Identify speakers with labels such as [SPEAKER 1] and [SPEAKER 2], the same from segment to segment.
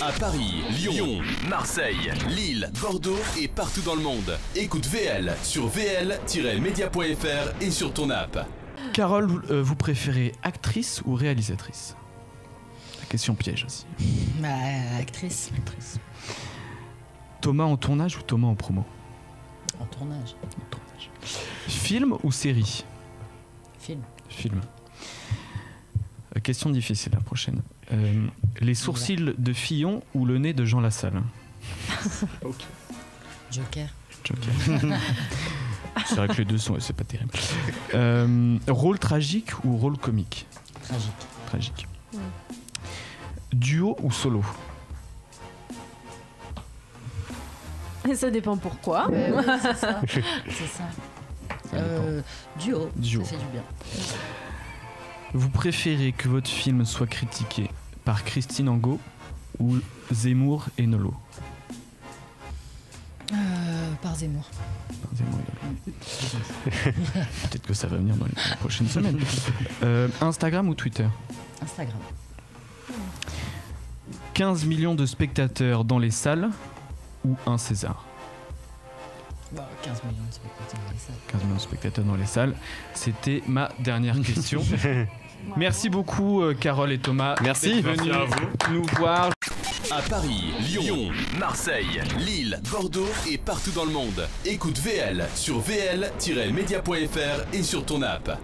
[SPEAKER 1] À Paris, Lyon, Marseille, Lille, Bordeaux et partout dans le monde. Écoute VL sur vl-media.fr et sur ton app.
[SPEAKER 2] Carole, vous- euh, vous préférez actrice ou réalisatrice? La question piège aussi.
[SPEAKER 3] Bah, actrice.
[SPEAKER 2] Actrice. Thomas en tournage ou Thomas en promo?
[SPEAKER 3] En tournage.
[SPEAKER 2] En tournage. Film ou série?
[SPEAKER 3] Film.
[SPEAKER 2] Film. Euh, question difficile la prochaine. Euh, les sourcils de Fillon ou le nez de Jean Lassalle?
[SPEAKER 3] Joker.
[SPEAKER 2] Joker. C'est vrai que les deux sont, c'est pas terrible. Euh, rôle tragique ou rôle comique?
[SPEAKER 3] Tragique.
[SPEAKER 2] Tragique. Duo ou solo?
[SPEAKER 4] Et ça dépend pourquoi.
[SPEAKER 3] Ouais, ouais, c'est ça. C'est ça.
[SPEAKER 2] Ça
[SPEAKER 3] Euh, duo.
[SPEAKER 2] Duo.
[SPEAKER 3] Ça fait du bien.
[SPEAKER 2] Vous préférez que votre film soit critiqué par Christine Angot ou Zemmour et Nolo?
[SPEAKER 3] Euh, par Zemmour.
[SPEAKER 2] Par Zemmour et Nolo. Peut-être que ça va venir dans les prochaines semaines. Euh, Instagram ou Twitter?
[SPEAKER 3] Instagram.
[SPEAKER 2] 15 millions de spectateurs dans les salles ou un César?
[SPEAKER 3] Bah, 15 millions de spectateurs dans les salles.
[SPEAKER 2] 15 millions de spectateurs dans les salles. C'était ma dernière question. Merci beaucoup euh, Carole et Thomas.
[SPEAKER 5] Merci.
[SPEAKER 2] d'être venus
[SPEAKER 5] Merci à
[SPEAKER 2] nous voir.
[SPEAKER 1] À Paris, Lyon, Marseille, Lille, Bordeaux et partout dans le monde. Écoute VL sur vl-media.fr et sur ton app.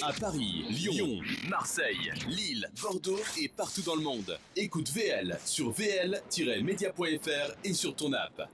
[SPEAKER 1] À Paris, Lyon, Marseille, Lille, Bordeaux et partout dans le monde. Écoute VL sur vl-media.fr et sur ton app.